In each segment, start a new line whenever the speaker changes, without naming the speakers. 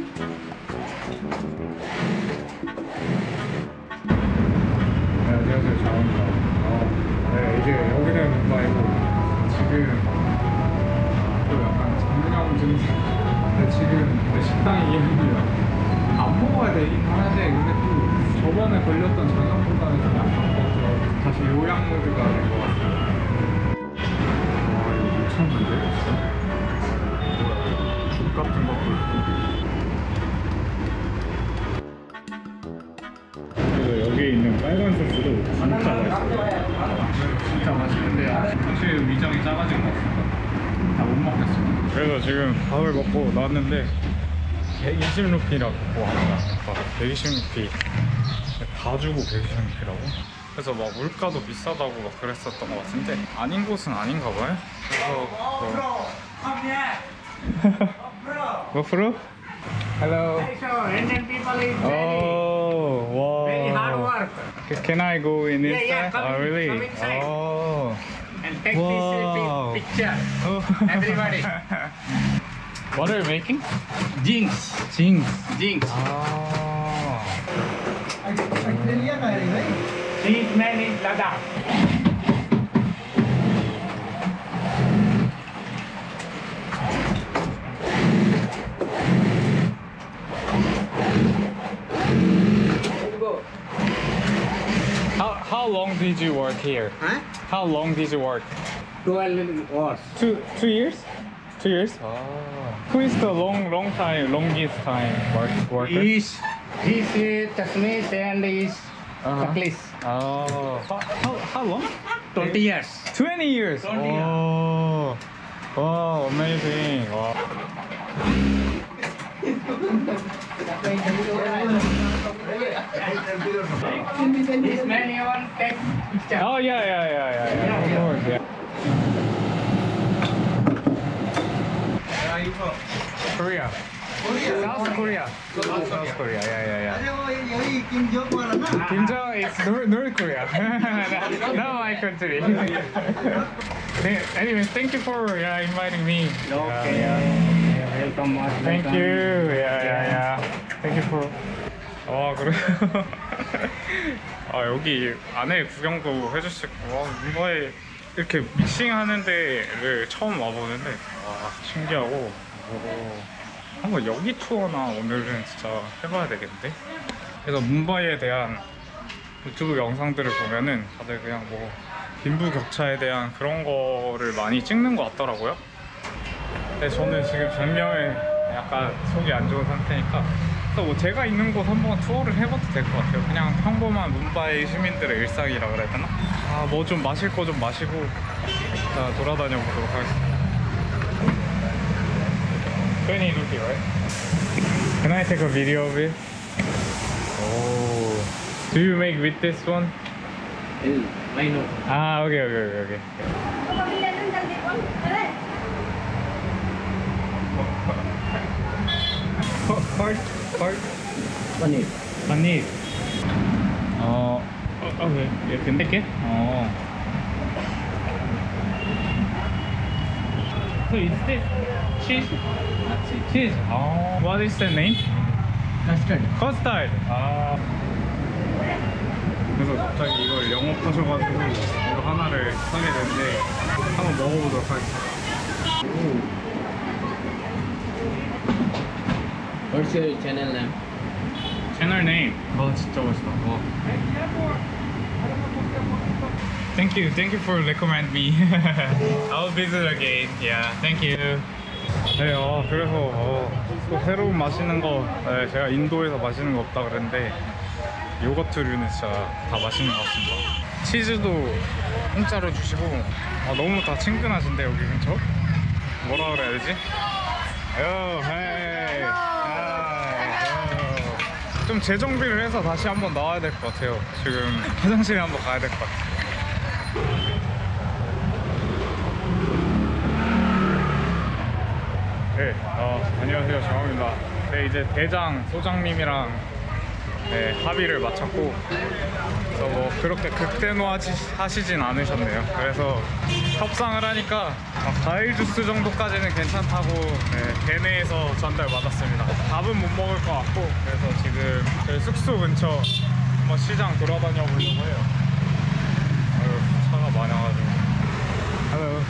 네, 안녕하세요. 정원입니다. 어, 네, 이제 여기는 뭄바이고 지금 또 약간 정문형 증상. 근데 지금 식당이 이해입니다. 안 먹어야 되긴 하는데 근데 또 저번에 걸렸던 저녁보다는 좀 약간 더 다시 요양 모드가 된 것 같아요. 같은 것도 있고. 그리고 작아진 것 같습니다. 다 못 먹겠어요. 그래서 지금 밥을 먹고 나왔는데 120루피라고 합니다. 120루피 다 주고 120루피라고? 그래서 막 물가도 비싸다고 막 그랬었던 것 같은데 아닌 곳은 아닌가 봐요. 그래서 뭐 프로? Hello.
So Indian people is very,
Oh, wow.
very hard work
Can I go in
Yeah,
inside?
yeah, come
oh, really?
come inside.
Oh.
And take
Wow.
this picture.
oh.
Everybody.
what are you making?
Jinx.
Jinx.
Jinx. This man is Ladakh.
How how long did you work here?
Huh?
How long did you work?
12 hours.
Two two years? Two years? Oh. Who is the long long time longest time work worker?
Is this is Tasmit and is
Uh-huh.
Taklis.
Oh. How, how, how long?
20 years.
20 years.
20 years.
Oh. Wow, amazing. Wow.
This man want take picture.
Oh yeah, yeah, yeah, yeah, yeah.
Yeah,
Of course, yeah.
Where are you from?
Korea. South Korea. South Korea. Yeah, yeah, yeah. Kim Jong is North, North Korea. now my country. Anyway, thank you for yeah, inviting me.
Okay.
Yeah, yeah.
Welcome.
Thank you. Yeah, yeah. 아 그래. 아 여기 안에 구경도 해주시고 와 문바에 이렇게 믹싱하는 데를 처음 와보는데 와 신기하고 오, 한번 여기 투어나 오늘은 진짜 해봐야 되겠는데. 그래서 문바이에 대한 유튜브 영상들을 보면은 다들 그냥 뭐 빈부격차에 대한 그런 거를 많이 찍는 것 같더라고요. 근데 저는 지금 작년에 약간 속이 안 좋은 상태니까 그래서 뭐 제가 있는 곳 한번 투어를 해봐도 될 것 같아요. 그냥 평범한 문바이 시민들의 일상이라 그래야 되나? 아 뭐 좀 마실 거 좀 마시고 자, 돌아다녀 보도록 하겠습니다. 20 rupee, right? Can I take a video of it? Oh. Do you make with this one?
I know.
Ah, okay, okay, okay, okay. Heart, heart.
Paneer.
Paneer. 어, 어, 오케이. 이렇게 낼게. 어. So is this cheese? Cheese. 어. What is the name?
Custard.
Custard. 아. 그래서 갑자기 이걸 영업하셔가지고 이거 하나를 사게 됐는데 한번 먹어보도록 하겠습니다.
What's your channel name?
채널 네임. 와 진짜 맛있다. 와. Thank you, thank you for recommend me. I'll visit again. Yeah, thank you. 네, 어, 그래서 어, 또 새로운 맛있는 거, 네, 제가 인도에서 맛있는 거 없다 그랬는데 요거트류는 진짜 다 맛있는 것 같습니다. 치즈도 공짜로 주시고 아, 너무 다 친근하신데 여기 근처? 뭐라 그래야 되지? 요, 헤이. 좀 재정비를 해서 다시 한번 나와야 될 것 같아요. 지금 화장실에 한번 가야 될 것 같아요. 네, 어, 안녕하세요. 정합니다. 네, 이제 대장 소장님이랑 네, 합의를 마쳤고 그래서 뭐 그렇게 극대노하시진 않으셨네요. 그래서 협상을 하니까 아, 과일 주스 정도까지는 괜찮다고 네, 대내에서 전달 받았습니다. 밥은 못 먹을 것 같고 그래서 지금 저희 숙소 근처 한번 시장 돌아다녀 보려고 해요. 아유, 차가 많아가지고. Hello.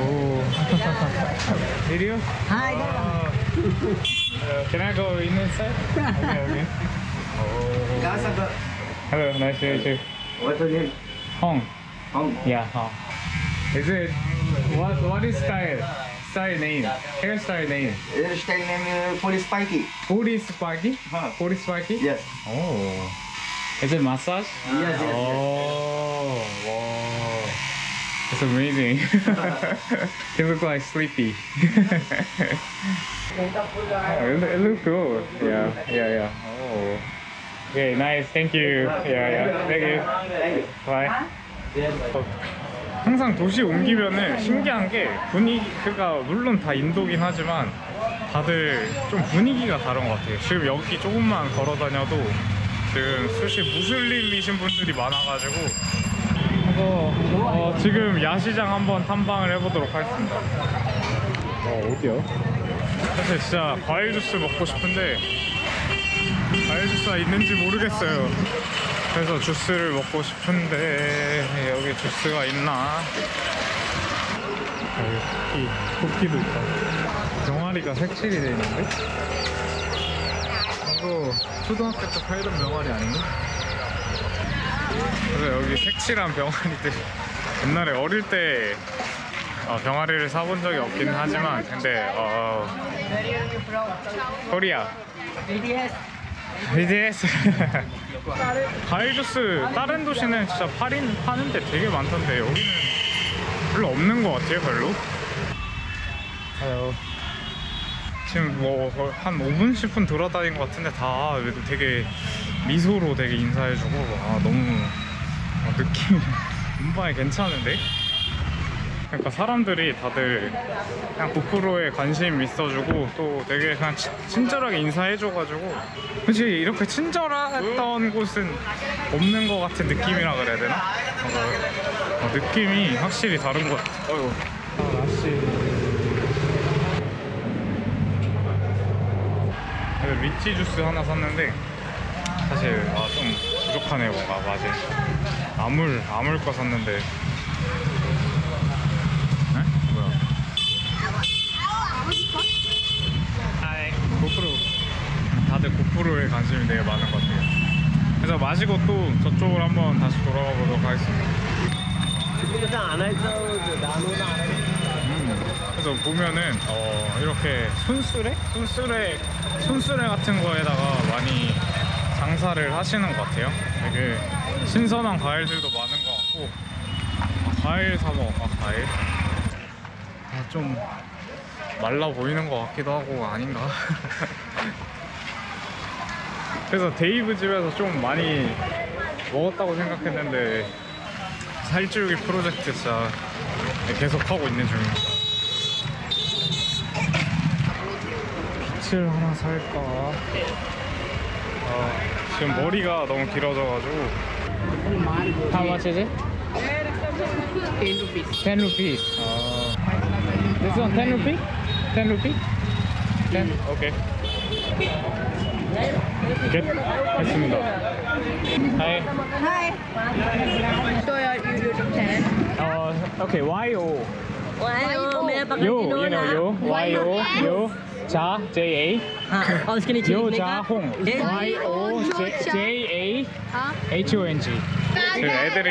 오. Video?
Hi,
Uh, can I go in inside? Okay, okay. Oh. Hello, nice to meet you.
What's your name?
Hong.
Hong.
Yeah, Hong. Is it what? What is style? Style name? Hairstyle name?
Hairstyle name uh, Police Spiky.
Body spiky?
Huh.
Body spiky?
Yes.
Oh. Is it massage?
Yes, yes,
Oh, wow. It's amazing. you look like sleepy. oh, it, it looks good. Yeah, yeah, yeah. Oh. Okay, nice. Thank you. Yeah, yeah. Thank you. Bye. 어, 항상 도시 옮기면은 신기한 게 분위기가 물론 다 인도긴 하지만 다들 좀 분위기가 다른 것 같아요. 지금 여기 조금만 걸어 다녀도 지금 수시 무슬림이신 분들이 많아가지고 그래서 어, 지금 야시장 한번 탐방을 해보도록 하겠습니다. 어, 어디요? 사실 진짜 과일 주스 먹고 싶은데 과일 주스가 있는지 모르겠어요. 그래서 주스를 먹고 싶은데 여기 주스가 있나? 여기 토끼, 토끼도 있다. 병아리가 색칠이 돼 있는데? 이거 초등학교 때 팔던 병아리 아닌가? 그래서 여기 색칠한 병아리들 옛날에 어릴 때 어, 병아리를 사본 적이 없긴 하지만 근데 어, 코리아. BTS 과일 주스. 다른 도시는 진짜 팔인 파는데 되게 많던데 여기는 별로 없는 것 같아요 별로. 아유 지금 뭐 한 5분 10분 돌아다닌 것 같은데 다 되게 미소로 되게 인사해주고 아 너무 어, 느낌 문방이 괜찮은데? 그러니까 사람들이 다들 그냥 고프로에 관심 있어주고 또 되게 그냥 치- 친절하게 인사해줘가지고 그치 이렇게 친절했던 곳은 없는 것 같은 느낌이라 그래야 되나? 어, 어, 느낌이 확실히 다른 것 같아. 어휴. 아, 날씨. 리치 주스 하나 샀는데 사실 아, 좀 부족하네요 뭔가 맛이. 아물 아물 거 샀는데. 에? 뭐야? 하이 고프로 다들 고프로에 관심이 되게 많은 것 같아요 그래서 마시고 또 저쪽으로 한번 다시 돌아가 보도록 하겠습니다 음, 그래서 보면은 어, 이렇게 손수레? 손수레 손수레 같은 거에다가 많이 장사를 하시는 것 같아요 되게 신선한 과일들도 많은 것 같고 아, 과일 사 먹을까 과일? 아, 좀 말라 보이는 것 같기도 하고 아닌가? 그래서 데이브 집에서 좀 많이 먹었다고 생각했는데 살찌우기 프로젝트 진짜 계속 하고 있는 중입니다. 빛을 하나 살까? 아, 지금 머리가 너무 길어져가지고. How much is it?
10 rupees.
10 rupees. Uh, this one 10 rupee? 10 rupee? 10? Okay. Get 했습니다. Hi.
Hi.
So your YouTube channel?
Uh, okay, YO.
Wow, 와요. 요,
you know
요,
와요, 요, 자, J A.
아, 어, 스키니
요, 자, 홍. Y O J J A H O N G. 아. 지금 애들이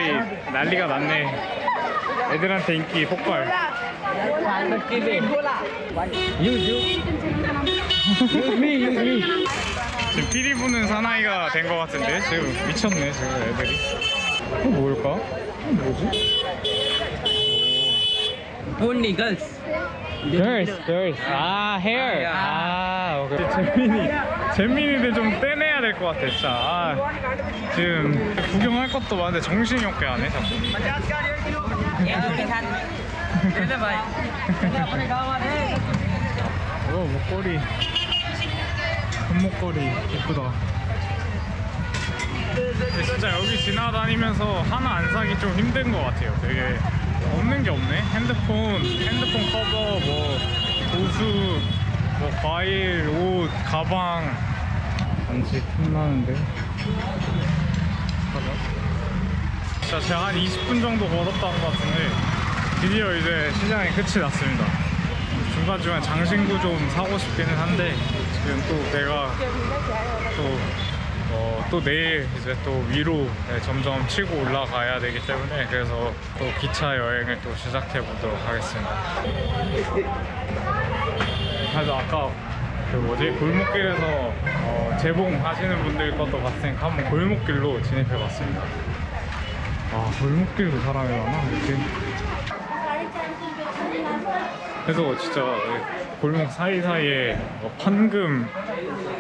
난리가 났네. 애들한테 인기 폭발. 아, 지금 피리 부는 사나이가 된 것 같은데 지금 미쳤네 지금 애들이. 뭘까? 뭐지?
Only girls.
Girls, girls. 아, hair. 아, 오케이. 재민이, 재민이들 좀 떼내야 될 것 같아, 진짜. 아, 지금 구경할 것도 많은데 정신이 없게 하네, 자꾸. 오, 목걸이. 손목걸이. 예쁘다. 진짜 여기 지나다니면서 하나 안 사기 좀 힘든 것 같아요. 되게 없는 게 없네. 핸드폰, 핸드폰 커버, 뭐 도수, 뭐 과일, 옷, 가방. 반지 틈나는데. 진짜 제가 한 20분 정도 걸었던 것 같은데 드디어 이제 시장이 끝이 났습니다. 중간중간 장신구 좀 사고 싶기는 한데 지금 또 내가 또, 어, 또 내일 이제 또 위로 네, 점점 치고 올라가야 되기 때문에 그래서 또 기차 여행을 또 시작해 보도록 하겠습니다. 그래서 아까 그 뭐지 골목길에서 어, 재봉 하시는 분들 것도 봤으니까 한번 골목길로 진입해 봤습니다. 아 골목길도 사람이 많아 이렇게. 그래서 진짜 골목 사이사이에 뭐 판금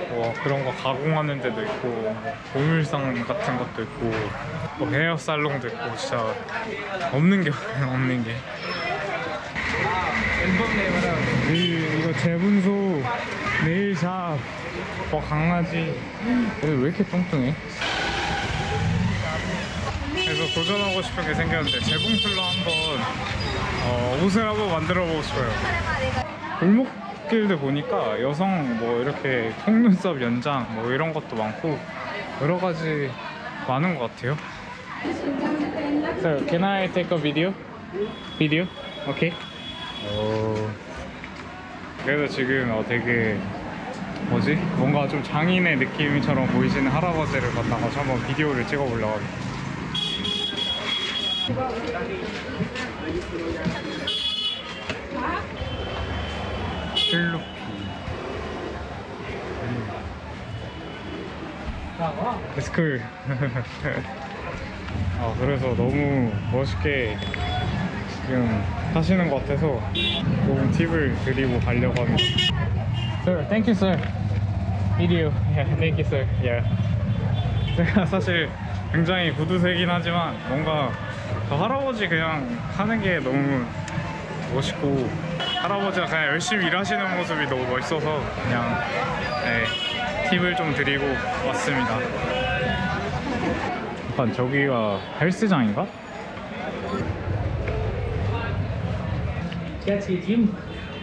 뭐 그런 거 가공하는 데도 있고 뭐 보물상 같은 것도 있고 뭐 헤어 살롱도 있고 진짜 없는 게 없는 게 이, 이거 재분소 네일샵 뭐 강아지 왜 이렇게 뚱뚱해? 도전하고 싶은 게 생겼는데 재봉틀로 한번 어, 옷을 한번 만들어 보고 싶어요. 골목길들 보니까 여성 뭐 이렇게 속눈썹 연장 뭐 이런 것도 많고 여러 가지 많은 것 같아요. So, can I take a video? Video? Okay. 오. 그래서 지금 어, 되게 뭐지? 뭔가 좀 장인의 느낌처럼 보이시는 할아버지를 만나가지고 한번 비디오를 찍어보려고 합니다. 슬루피. 스쿨. 아 그래서 너무 멋있게 지금 하시는 것 같아서 조금 팁을 드리고 가려고 합니다. Sir, thank you sir. Video, yeah, thank you sir. Yeah. 제가 사실 굉장히 구두쇠긴 하지만 뭔가 저 할아버지 그냥 하는 게 너무 멋있고 할아버지가 그냥 열심히 일하시는 모습이 너무 멋있어서 그냥 네, 팁을 좀 드리고 왔습니다. 약간 저기가 헬스장인가?
Gym.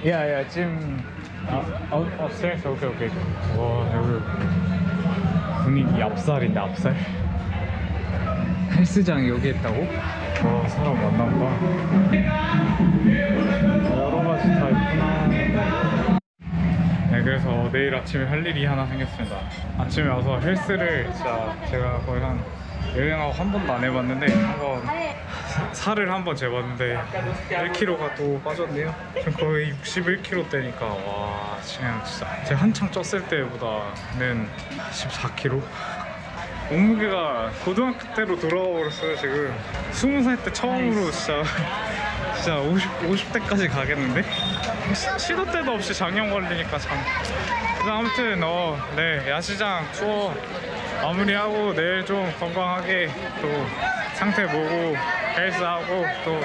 야야 지금 아, 어, 업스트레스 오케이 오케이 와 여기 분위기 앞살인데 앞살 헬스장 여기 있다고? 와 사람 많나 보다 여러 가지 다 있구나 네 그래서 내일 아침에 할 일이 하나 생겼습니다 아침에 와서 헬스를 진짜 제가 거의 한 여행하고 한 번도 안 해봤는데 한번 살을 한번 재봤는데 1kg가 또 빠졌네요. 지금 거의 61kg 대니까 와 진짜 제가 한창 쪘을 때보다는 14kg. 몸무게가 고등학교 때로 돌아와 버렸어요 지금 20살 때 처음으로 진짜 진짜 50, 50대까지 가겠는데? 시- 시도 때도 없이 장염 걸리니까 참 그래서 아무튼 어, 네 야시장 투어 마무리하고 내일 좀 건강하게 또 상태 보고 헬스하고 또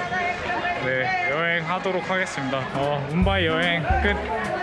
네, 여행하도록 하겠습니다. 어, 문바이 여행 끝.